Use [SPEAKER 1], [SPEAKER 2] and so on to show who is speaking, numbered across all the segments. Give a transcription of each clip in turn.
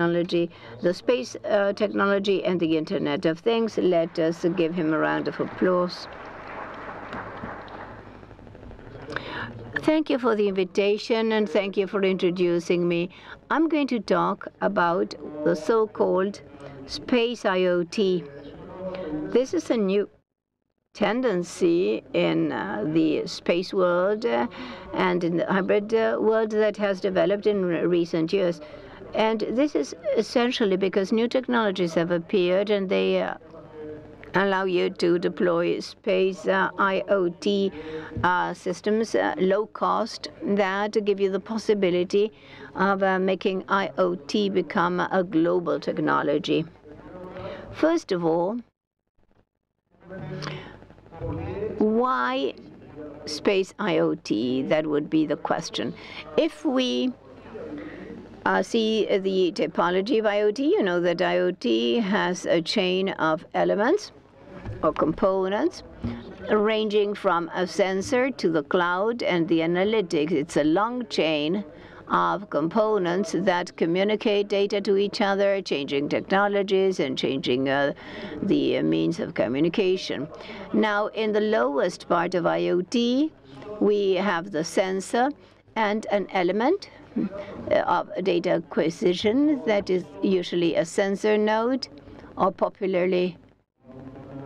[SPEAKER 1] technology, the space uh, technology, and the Internet of Things. Let us give him a round of applause. Thank you for the invitation and thank you for introducing me. I'm going to talk about the so called space IoT. This is a new tendency in uh, the space world uh, and in the hybrid uh, world that has developed in recent years. And this is essentially because new technologies have appeared and they uh, allow you to deploy space uh, IoT uh, systems, uh, low cost, that give you the possibility of uh, making IoT become a global technology. First of all, why space IoT? That would be the question. If we uh, see the topology of IoT, you know that IoT has a chain of elements or components ranging from a sensor to the cloud and the analytics. It's a long chain of components that communicate data to each other, changing technologies and changing uh, the means of communication. Now, in the lowest part of IoT, we have the sensor and an element uh, of data acquisition that is usually a sensor node or popularly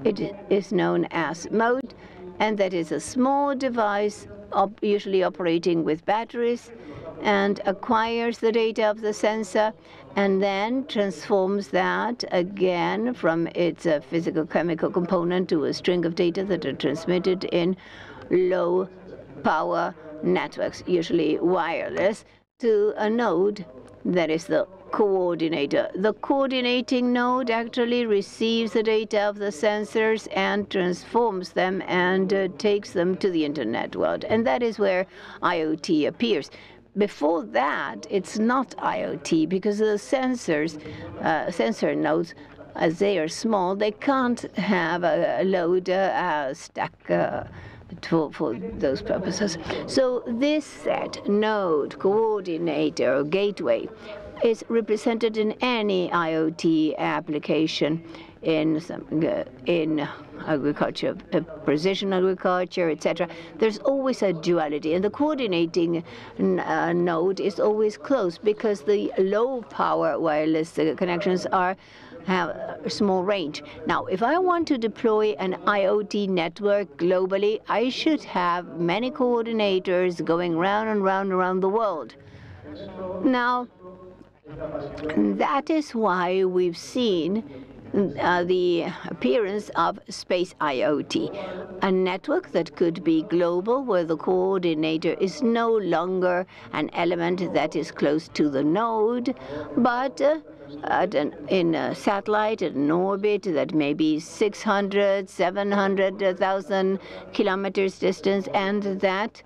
[SPEAKER 1] it is known as mote, and that is a small device, op usually operating with batteries, and acquires the data of the sensor and then transforms that again from its uh, physical chemical component to a string of data that are transmitted in low power networks, usually wireless, to a node that is the coordinator. The coordinating node actually receives the data of the sensors and transforms them and uh, takes them to the internet world. And that is where IoT appears. Before that, it's not IoT because the sensors, uh, sensor nodes, as they are small, they can't have a, load uh, stack uh, for, for those purposes. So this set, node, coordinator, or gateway, is represented in any IoT application in some, uh, in agriculture, uh, precision agriculture, etc. There's always a duality, and the coordinating uh, node is always close because the low power wireless connections are have a small range. Now, if I want to deploy an IoT network globally, I should have many coordinators going round and round around the world. Now, that is why we've seen uh, the appearance of space IoT, a network that could be global where the coordinator is no longer an element that is close to the node, but uh, an, in a satellite at an orbit that may be 600, 700,000 kilometers distance, and that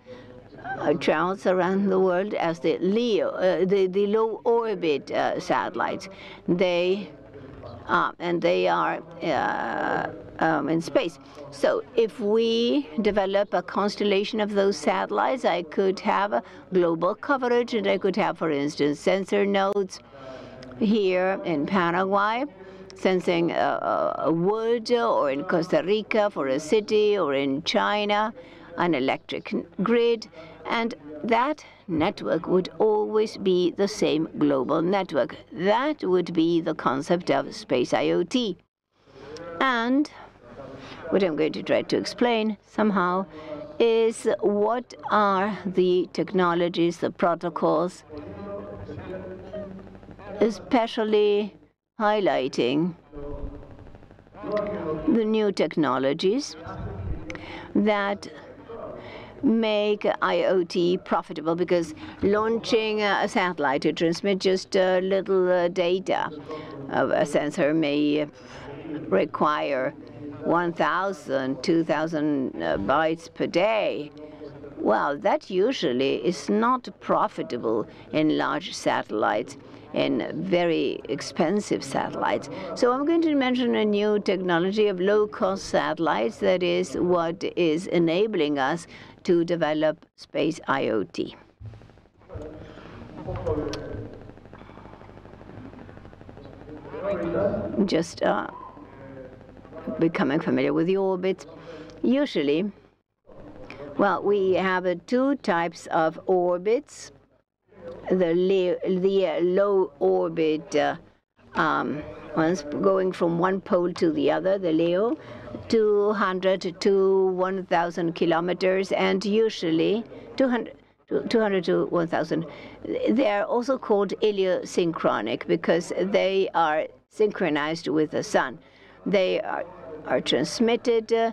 [SPEAKER 1] uh, travels around the world as the LEO, uh, the, the low orbit uh, satellites. They uh, and they are uh, um, in space. So if we develop a constellation of those satellites, I could have a global coverage, and I could have, for instance, sensor nodes here in Paraguay, sensing uh, wood, or in Costa Rica for a city, or in China, an electric grid, and that network would always be the same global network. That would be the concept of space IoT. And what I'm going to try to explain somehow is what are the technologies, the protocols, especially highlighting the new technologies that make IoT profitable because launching a satellite to transmit just a little uh, data of a sensor may require 1,000, 2,000 uh, bytes per day. Well, that usually is not profitable in large satellites in very expensive satellites. So I'm going to mention a new technology of low-cost satellites that is what is enabling us to develop space IoT. just uh, becoming familiar with the orbits. Usually, well, we have uh, two types of orbits. The, the low orbit uh, um, ones going from one pole to the other, the LEO, 200 to 1,000 kilometers, and usually 200, 200 to 1,000. They are also called heliosynchronic because they are synchronized with the sun. They are, are transmitted uh,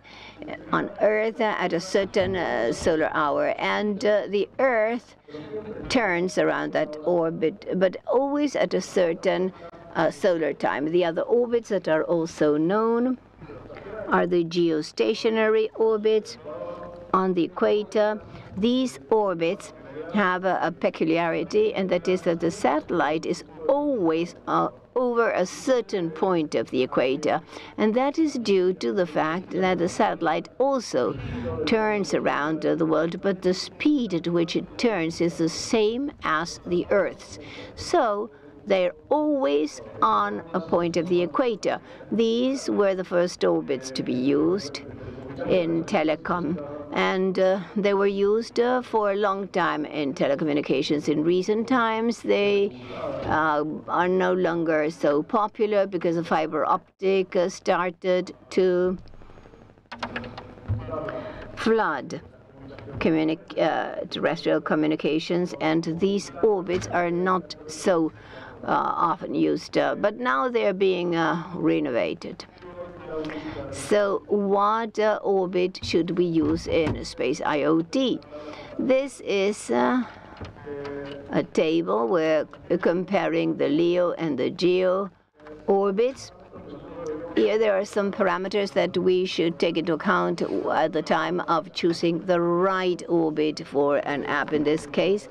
[SPEAKER 1] on Earth at a certain uh, solar hour, and uh, the Earth turns around that orbit, but always at a certain solar time. The other orbits that are also known are the geostationary orbits on the equator. These orbits have a, a peculiarity, and that is that the satellite is always uh, over a certain point of the equator. And that is due to the fact that the satellite also turns around the world, but the speed at which it turns is the same as the Earth's. So they're always on a point of the equator. These were the first orbits to be used in telecom and uh, they were used uh, for a long time in telecommunications. In recent times, they uh, are no longer so popular because the fiber optic uh, started to flood communi uh, terrestrial communications, and these orbits are not so uh, often used, but now they're being renovated. So what uh, orbit should we use in space IoT? This is uh, a table where comparing the LEO and the GEO orbits. Here there are some parameters that we should take into account at the time of choosing the right orbit for an app. In this case,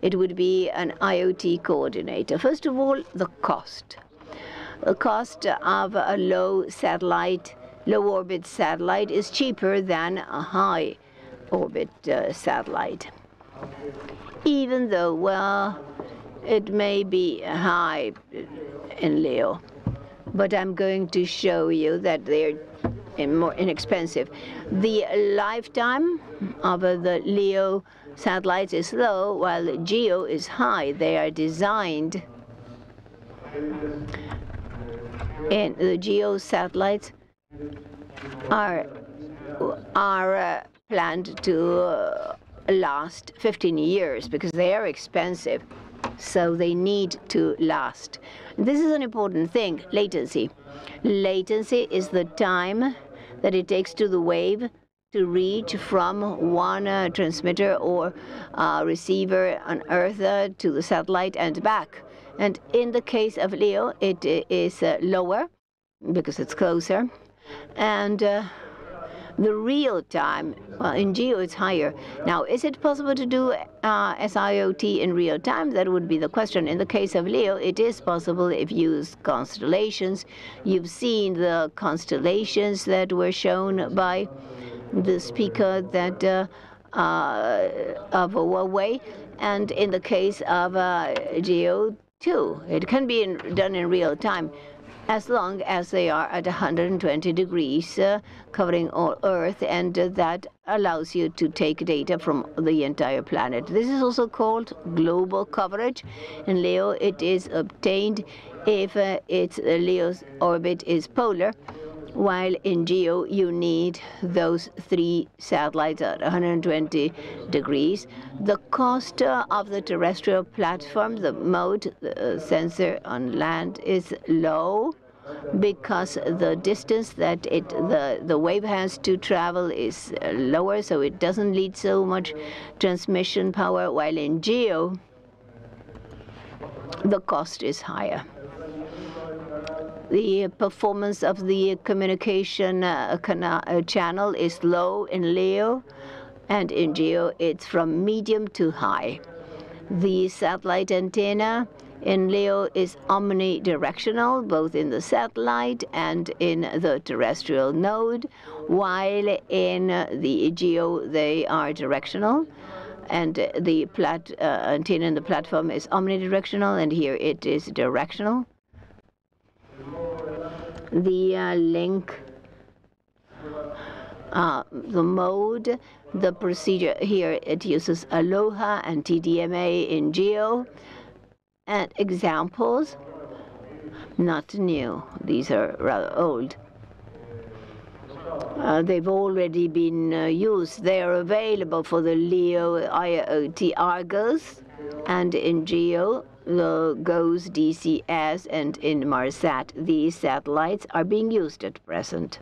[SPEAKER 1] it would be an IoT coordinator. First of all, the cost cost of a low satellite, low orbit satellite is cheaper than a high orbit uh, satellite. Even though, well, it may be high in LEO, but I'm going to show you that they're more inexpensive. The lifetime of uh, the LEO satellites is low, while GEO is high. They are designed and the geo satellites are are uh, planned to uh, last 15 years because they are expensive. So they need to last. This is an important thing latency. Latency is the time that it takes to the wave to reach from one uh, transmitter or uh, receiver on Earth uh, to the satellite and back. And in the case of Leo, it is uh, lower because it's closer. And uh, the real time, well, in geo it's higher. Now, is it possible to do uh, SIoT in real time? That would be the question. In the case of Leo, it is possible if you use constellations. You've seen the constellations that were shown by the speaker that uh, uh, of Huawei. And in the case of uh, Geo, too. It can be in, done in real time as long as they are at 120 degrees, uh, covering all Earth, and uh, that allows you to take data from the entire planet. This is also called global coverage. In LEO, it is obtained if uh, its LEO's orbit is polar while in GEO you need those three satellites at 120 degrees. The cost uh, of the terrestrial platform, the mote uh, sensor on land, is low because the distance that it the the wave has to travel is uh, lower, so it doesn't need so much transmission power. While in GEO, the cost is higher the performance of the communication uh, uh, channel is low in LEO, and in GEO it's from medium to high. The satellite antenna in LEO is omnidirectional, both in the satellite and in the terrestrial node, while in the GEO they are directional and the plat, uh, antenna in the platform is omnidirectional, and here it is directional. The uh, link, uh, the mode, the procedure here, it uses Aloha and TDMA in geo. And examples, not new. These are rather old. Uh, they've already been uh, used. They are available for the LEO IoT Argos and in GEO, the GOES DCS and Inmarsat. These satellites are being used at present.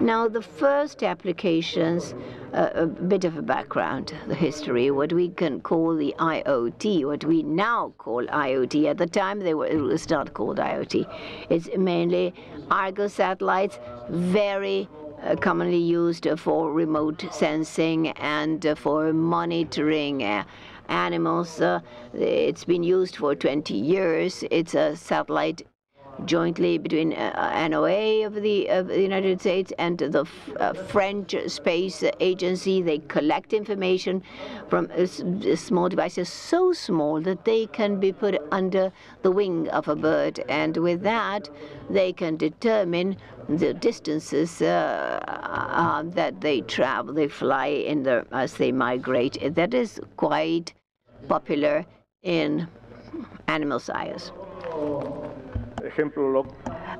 [SPEAKER 1] Now, the first applications, uh, a bit of a background, the history, what we can call the IoT, what we now call IoT. At the time, they were, it was not called IoT. It's mainly Argos satellites, very uh, commonly used for remote sensing and uh, for monitoring uh, animals. Uh, it's been used for 20 years. It's a satellite jointly between uh, NOAA of the, of the United States and the uh, French Space Agency. They collect information from uh, small devices so small that they can be put under the wing of a bird. And with that, they can determine the distances uh, uh, that they travel, they fly in the, as they migrate. That is quite popular in animal science.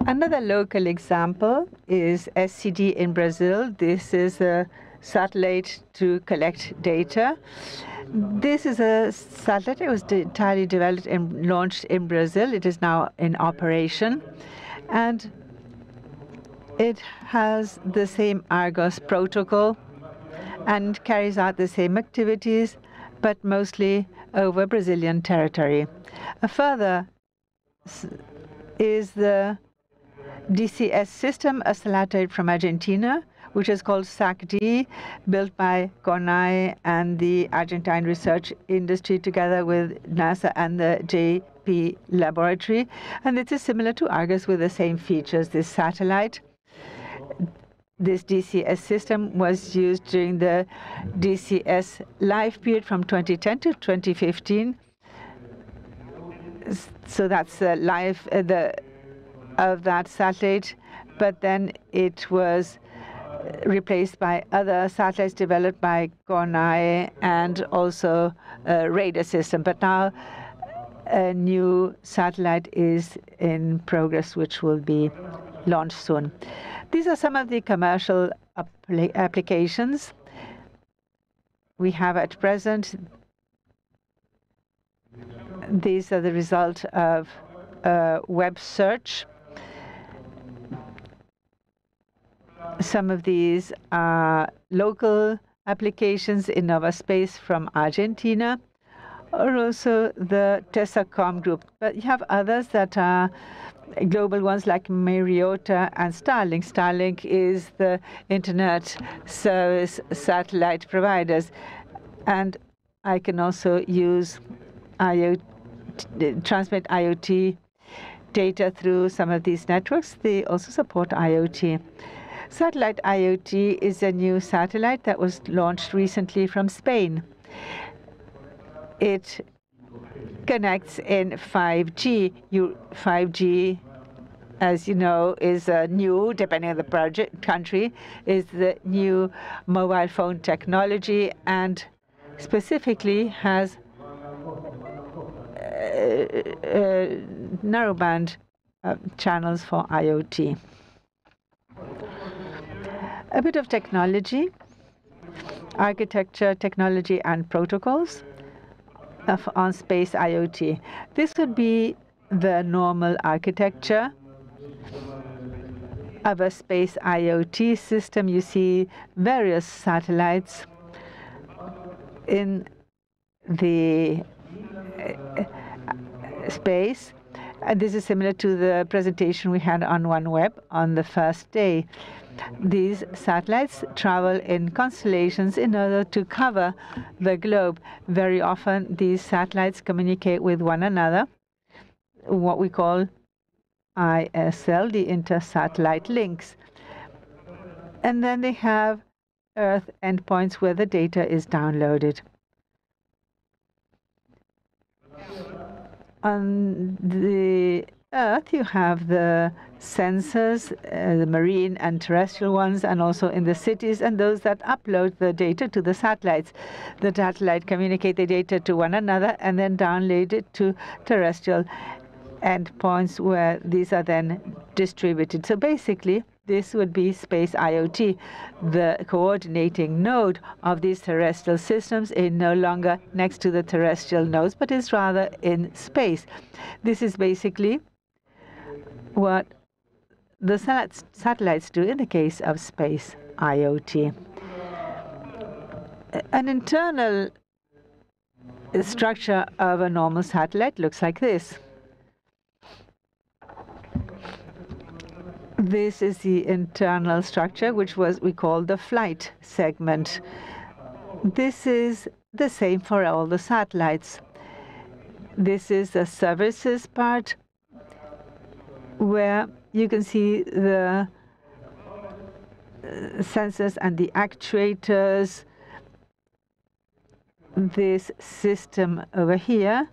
[SPEAKER 2] Another local example is SCD in Brazil. This is a satellite to collect data. This is a satellite. It was entirely developed and launched in Brazil. It is now in operation. And it has the same Argos protocol and carries out the same activities, but mostly over Brazilian territory. A further is the DCS system, a satellite from Argentina, which is called SAC-D, built by CONAE and the Argentine research industry together with NASA and the JP laboratory. And it is similar to Argos with the same features. This satellite, this DCS system was used during the DCS life period from 2010 to 2015 so that's the life uh, of that satellite, but then it was replaced by other satellites developed by CONAE and also a radar system. But now a new satellite is in progress, which will be launched soon. These are some of the commercial applications we have at present. These are the result of a web search. Some of these are local applications in Novaspace from Argentina, or also the Tessacom group. But you have others that are global ones like Myriota and Starlink. Starlink is the internet service satellite providers. And I can also use IoT transmit IoT data through some of these networks. They also support IoT. Sateliot is a new satellite that was launched recently from Spain. It connects in 5G. You, 5G, as you know, is a new, depending on the project country, is the new mobile phone technology and specifically has uh, narrowband uh, channels for IoT. A bit of technology, architecture, technology, and protocols of on-space IoT. This would be the normal architecture of a space IoT system. You see various satellites in the uh, space. And this is similar to the presentation we had on OneWeb on the first day. These satellites travel in constellations in order to cover the globe. Very often, these satellites communicate with one another, what we call ISL, the inter-satellite links. And then they have Earth endpoints where the data is downloaded. On the Earth, you have the sensors, uh, the marine and terrestrial ones, and also in the cities, and those that upload the data to the satellites. The satellite communicate the data to one another and then download it to terrestrial endpoints where these are then distributed. So basically, this would be space IoT. The coordinating node of these terrestrial systems is no longer next to the terrestrial nodes, but is rather in space. This is basically what the satellites do in the case of space IoT. An internal structure of a normal satellite looks like this. This is the internal structure, which was we call the flight segment. This is the same for all the satellites. This is the services part, where you can see the uh, sensors and the actuators. This system over here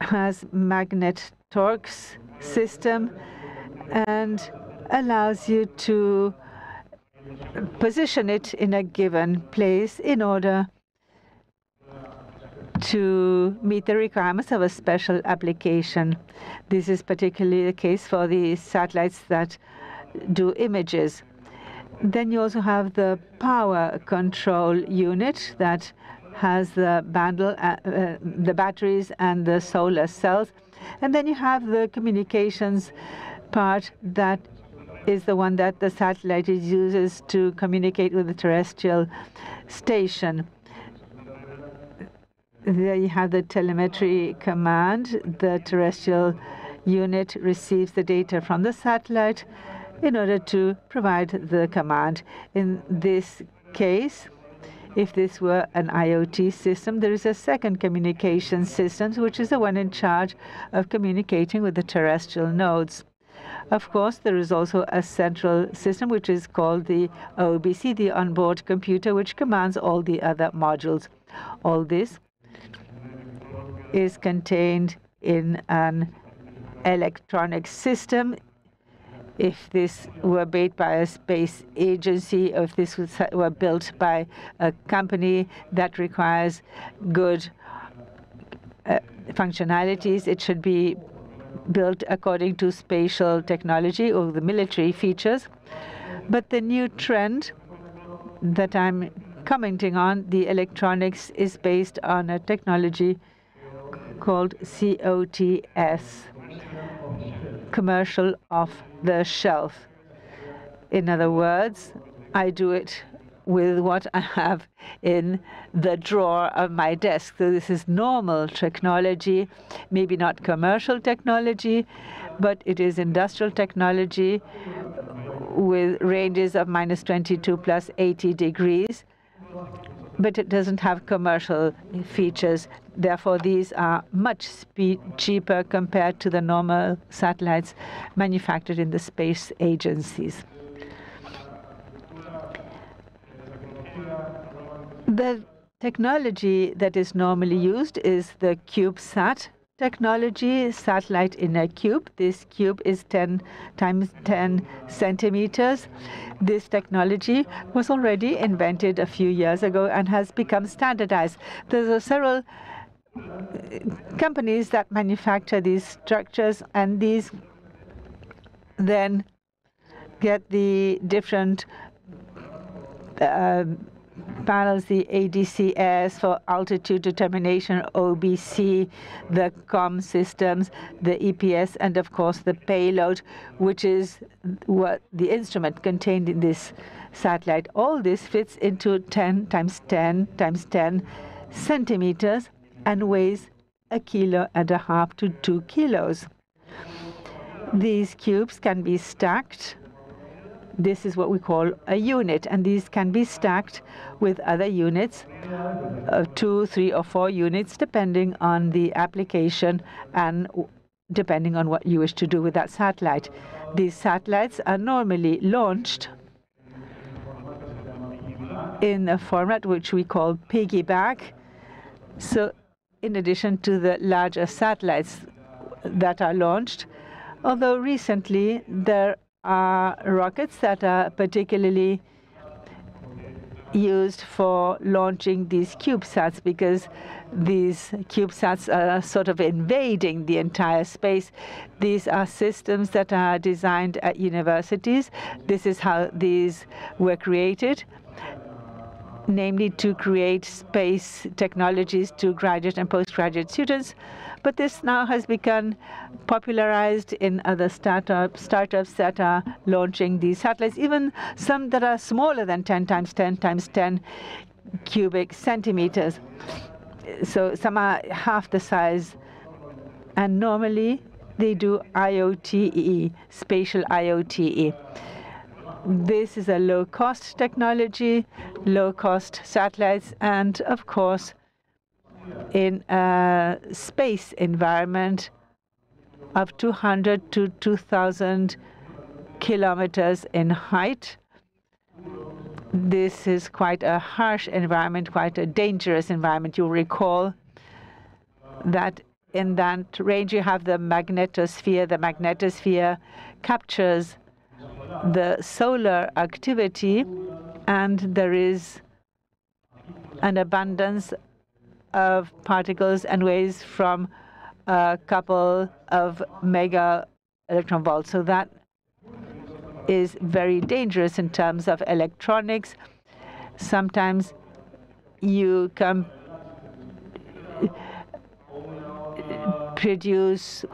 [SPEAKER 2] has magnet torquers system and allows you to position it in a given place in order to meet the requirements of a special application. This is particularly the case for the satellites that do images. Then you also have the power control unit that has the bundle, uh, uh, the batteries and the solar cells. And then you have the communications part that is the one that the satellite uses to communicate with the terrestrial station. There you have the telemetry command. The terrestrial unit receives the data from the satellite in order to provide the command. In this case, if this were an IoT system, there is a second communication system, which is the one in charge of communicating with the terrestrial nodes. Of course, there is also a central system which is called the OBC, the onboard computer, which commands all the other modules. All this is contained in an electronic system if this were made by a space agency, if this was, were built by a company that requires good uh, functionalities, it should be built according to spatial technology or the military features. But the new trend that I'm commenting on, the electronics, is based on a technology called COTS commercial off the shelf. In other words, I do it with what I have in the drawer of my desk. So this is normal technology, maybe not commercial technology, but it is industrial technology with ranges of minus 22 plus 80 degrees but it doesn't have commercial features. Therefore, these are much cheaper compared to the normal satellites manufactured in the space agencies. The technology that is normally used is the CubeSat technology, satellite in a cube. This cube is 10 times 10 centimeters. This technology was already invented a few years ago and has become standardized. There are several uh, companies that manufacture these structures, and these then get the different uh, panels, the ADCS for altitude determination, OBC, the COM systems, the EPS, and of course the payload, which is what the instrument contained in this satellite. All this fits into 10 times 10 times 10 centimeters and weighs a kilo and a half to two kilos. These cubes can be stacked this is what we call a unit, and these can be stacked with other units, uh, two, three, or four units, depending on the application and depending on what you wish to do with that satellite. These satellites are normally launched in a format which we call piggyback. So in addition to the larger satellites that are launched. Although recently there are rockets that are particularly used for launching these CubeSats because these CubeSats are sort of invading the entire space. These are systems that are designed at universities. This is how these were created namely to create space technologies to graduate and postgraduate students. But this now has become popularized in other startup, startups that are launching these satellites, even some that are smaller than 10 times 10 times 10 cubic centimeters. So some are half the size. And normally they do IoTE, spatial IoTE. This is a low-cost technology, low-cost satellites, and of course, in a space environment of 200 to 2,000 kilometers in height. This is quite a harsh environment, quite a dangerous environment. You'll recall that in that range you have the magnetosphere. The magnetosphere captures the solar activity, and there is an abundance of particles and waves from a couple of mega electron volts. So that is very dangerous in terms of electronics. Sometimes you can produce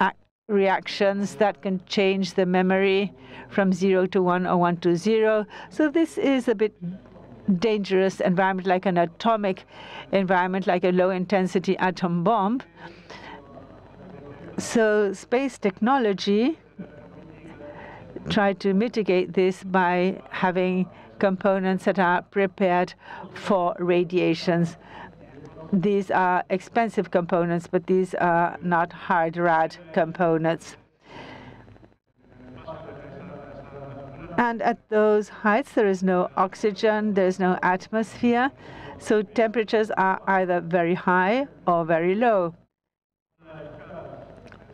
[SPEAKER 2] uh, reactions that can change the memory from 0 to 1 or 1 to 0. So this is a bit dangerous environment like an atomic environment, like a low-intensity atom bomb. So space technology tried to mitigate this by having components that are prepared for radiations. These are expensive components, but these are not hard rad components. And at those heights, there is no oxygen, there's no atmosphere, so temperatures are either very high or very low.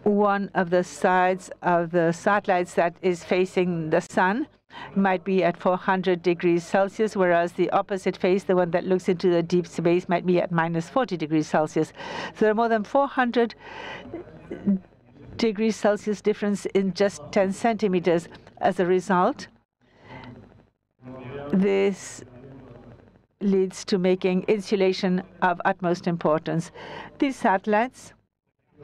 [SPEAKER 2] One of the sides of the satellites that is facing the sun might be at 400 degrees Celsius, whereas the opposite face, the one that looks into the deep space, might be at minus 40 degrees Celsius. So there are more than 400 degrees Celsius difference in just 10 centimeters. As a result, this leads to making insulation of utmost importance. These satellites,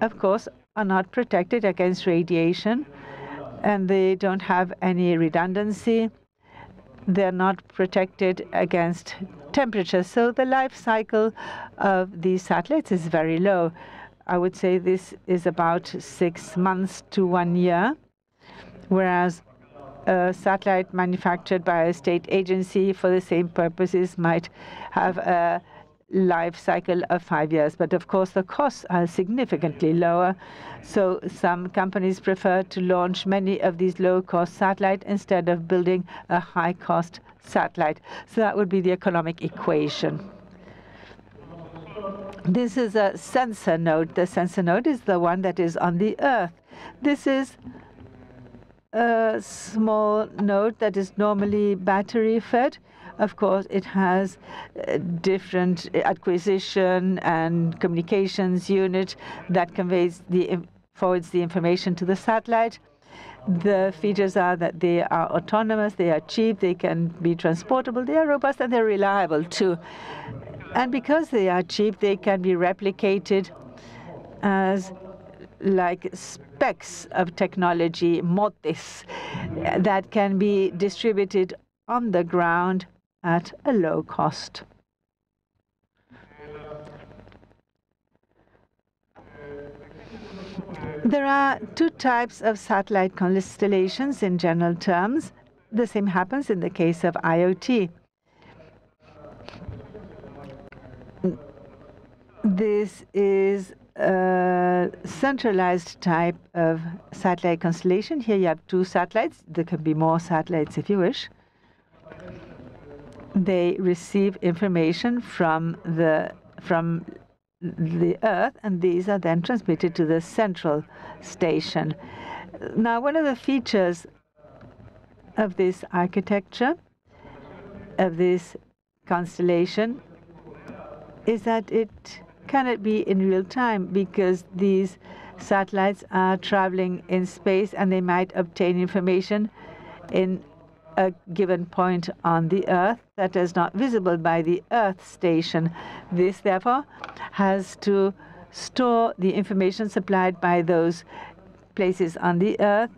[SPEAKER 2] of course, are not protected against radiation and they don't have any redundancy. They're not protected against temperature. So the life cycle of these satellites is very low. I would say this is about six months to one year, whereas a satellite manufactured by a state agency for the same purposes might have a life cycle of five years. But of course, the costs are significantly lower. So some companies prefer to launch many of these low-cost satellites instead of building a high-cost satellite. So that would be the economic equation. This is a sensor node. The sensor node is the one that is on the Earth. This is a small node that is normally battery fed. Of course, it has uh, different acquisition and communications unit that conveys the forwards the information to the satellite. The features are that they are autonomous, they are cheap, they can be transportable, they are robust, and they're reliable too. And because they are cheap, they can be replicated as like specks of technology, motes, that can be distributed on the ground at a low cost. There are two types of satellite constellations in general terms. The same happens in the case of IoT. This is a centralized type of satellite constellation. Here you have two satellites. There can be more satellites if you wish they receive information from the from the Earth, and these are then transmitted to the central station. Now, one of the features of this architecture, of this constellation, is that it cannot be in real time because these satellites are traveling in space and they might obtain information in a given point on the Earth that is not visible by the Earth station. This, therefore, has to store the information supplied by those places on the Earth.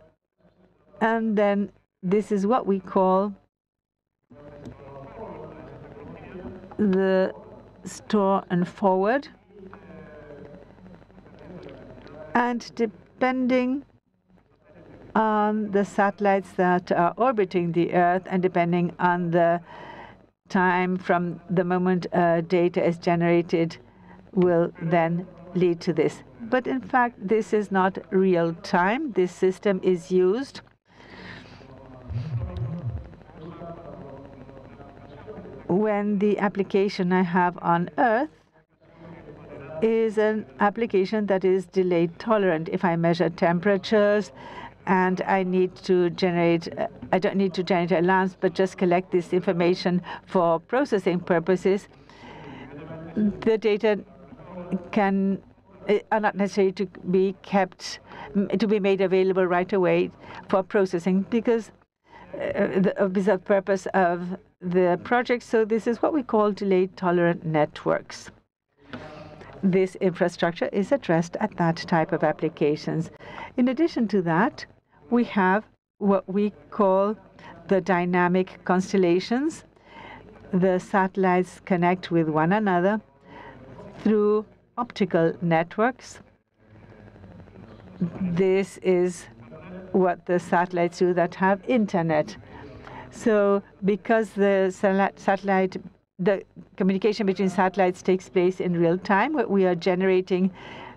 [SPEAKER 2] And then this is what we call the store and forward. And depending on the satellites that are orbiting the Earth and depending on the time from the moment uh, data is generated will then lead to this. But in fact, this is not real time. This system is used when the application I have on Earth is an application that is delay tolerant. If I measure temperatures and I need to generate, I don't need to generate alarms, but just collect this information for processing purposes, the data can are not necessary to be kept to be made available right away for processing because uh, the, the purpose of the project. So this is what we call delay tolerant networks. This infrastructure is addressed at that type of applications. In addition to that, we have what we call the dynamic constellations. The satellites connect with one another through optical networks. This is what the satellites do that have internet. So because the satellite, the communication between satellites takes place in real time, what we are generating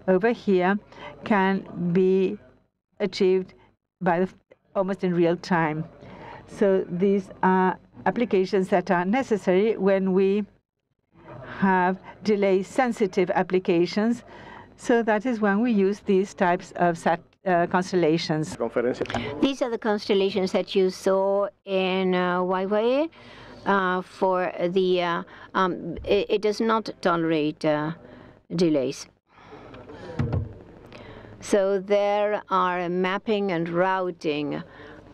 [SPEAKER 2] over here can be achieved by the, almost in real time. So these are applications that are necessary when we have delay-sensitive applications. So that is when we use these types of sat uh, constellations.
[SPEAKER 1] These are the constellations that you saw in uh, for the, uh, um, it, it, does not tolerate uh, delays. So there are mapping and routing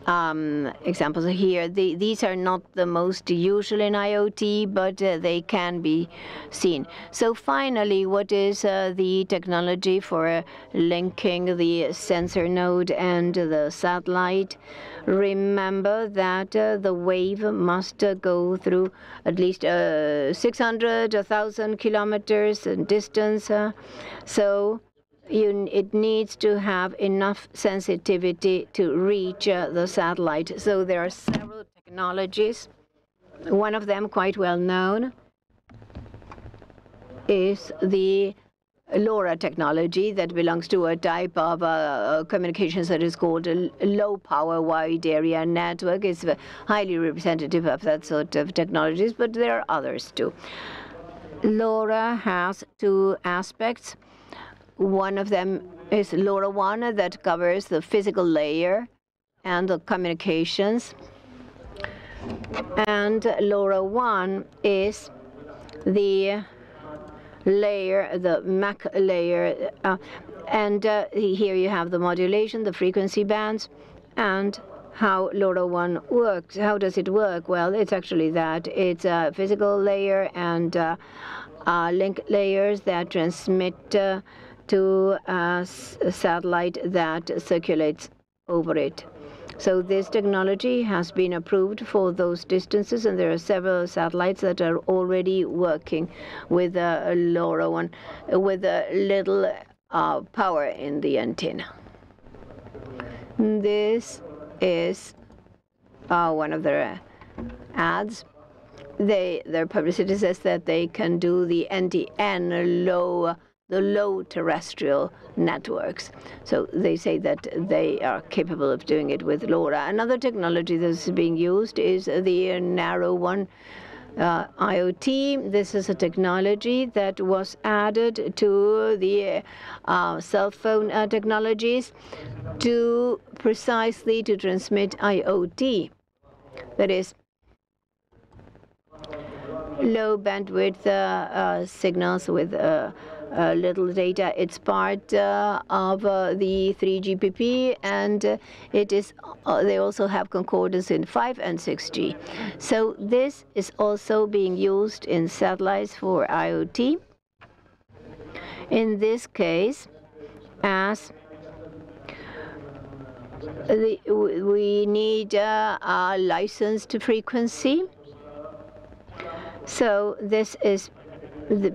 [SPEAKER 1] um, examples here. The, these are not the most usual in IoT, but uh, they can be seen. So finally, what is uh, the technology for uh, linking the sensor node and the satellite? Remember that uh, the wave must uh, go through at least uh, 600, 1,000 kilometers in distance. so you, it needs to have enough sensitivity to reach uh, the satellite. So there are several technologies. One of them, quite well known, is the LoRa technology that belongs to a type of uh, communications that is called a low power wide area network. It's highly representative of that sort of technologies, but there are others too. LoRa has two aspects. One of them is LoRaWAN that covers the physical layer and the communications. And LoRaWAN is the layer, the MAC layer. Uh, and uh, here you have the modulation, the frequency bands, and how LoRaWAN works. How does it work? Well, it's actually that. It's a physical layer and uh, uh link layers that transmit uh, to a satellite that circulates over it. So this technology has been approved for those distances, and there are several satellites that are already working with a LoRaWAN, with a little uh, power in the antenna. This is uh, one of their ads. They, their publicity says that they can do the NTN low the low terrestrial networks. So they say that they are capable of doing it with LoRa. Another technology that's being used is the narrow one, uh, IoT. This is a technology that was added to the uh, cell phone uh, technologies to precisely to transmit IoT. That is low bandwidth uh, uh, signals with uh, little data. It's part uh, of uh, the 3GPP, and uh, it is. They also have concordance in 5 and 6G. So this is also being used in satellites for IoT. In this case, as the, we need uh, a licensed frequency. So this is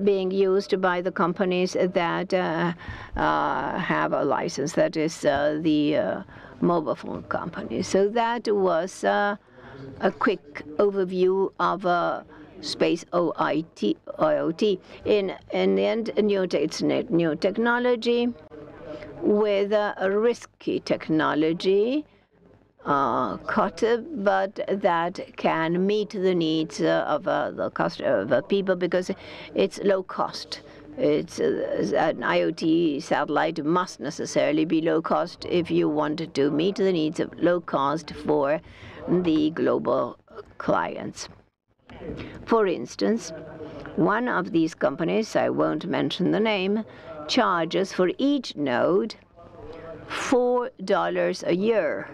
[SPEAKER 1] being used by the companies that uh, uh, have a license, that is uh, the mobile phone companies. So that was a quick overview of space OIT, IoT. In, in the end, new, it's new technology with a risky technology uh, cut, but that can meet the needs of uh, the cost of uh, people because it's low cost. It's uh, an IoT satellite must necessarily be low cost if you want to meet the needs of low cost for the global clients. For instance, one of these companies, I won't mention the name, charges for each node $4 a year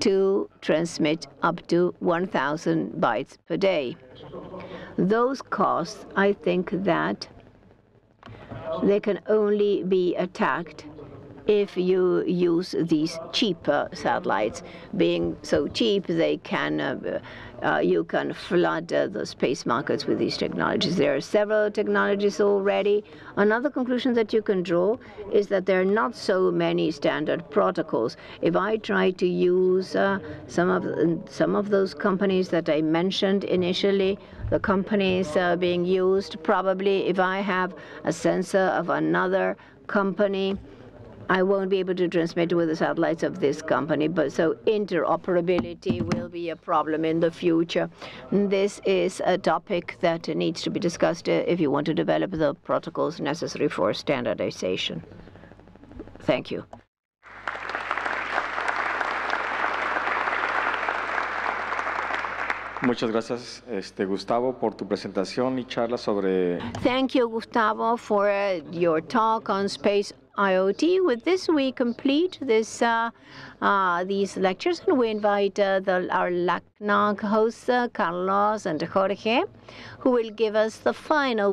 [SPEAKER 1] to transmit up to 1,000 bytes per day. Those costs, I think that they can only be attacked if you use these cheaper satellites. Being so cheap, they can uh, uh, you can flood uh, the space markets with these technologies. There are several technologies already. Another conclusion that you can draw is that there are not so many standard protocols. If I try to use uh, some of some of those companies that I mentioned initially, the companies uh, being used, probably if I have a sensor of another company, I won't be able to transmit with the satellites of this company, but so interoperability will be a problem in the future. This is a topic that needs to be discussed uh, if you want to develop the protocols necessary for standardization. Thank you.
[SPEAKER 3] Muchas gracias, este, Gustavo, por tu presentación y charla sobre.
[SPEAKER 1] Thank you, Gustavo, for uh, your talk on space IoT. With this, we complete this uh, uh, these lectures, and we invite uh, the, our LACNOG hosts, Carlos and Jorge, who will give us the final.